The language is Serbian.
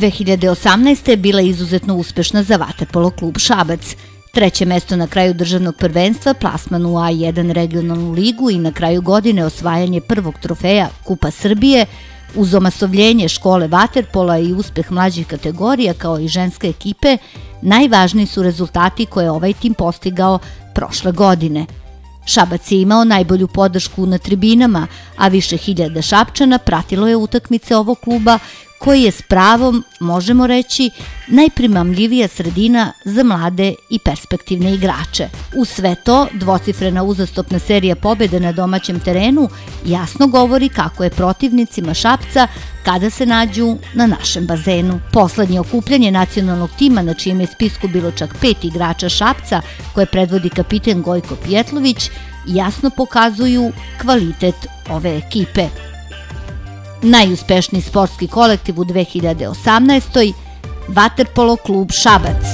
2018. je bila izuzetno uspešna za Vaterpolo klub Šabac. Treće mesto na kraju državnog prvenstva, plasman u A1 regionalnu ligu i na kraju godine osvajanje prvog trofeja Kupa Srbije, uz omasovljenje škole Vaterpola i uspeh mlađih kategorija kao i ženske ekipe, najvažniji su rezultati koje je ovaj tim postigao prošle godine. Šabac je imao najbolju podršku na tribinama, a više hiljada Šapčana pratilo je utakmice ovog kluba koji je s pravom, možemo reći, najprimamljivija sredina za mlade i perspektivne igrače. U sve to, dvocifrena uzastopna serija pobjede na domaćem terenu jasno govori kako je protivnicima Šapca kada se nađu na našem bazenu. Poslednje okupljanje nacionalnog tima na čijem je spisku bilo čak pet igrača Šapca, koje predvodi kapiten Gojko Pjetlović, jasno pokazuju kvalitet ove ekipe. Najuspešniji sportski kolektiv u 2018. Vaterpolo klub Šabac –